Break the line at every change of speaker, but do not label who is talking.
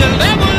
the level.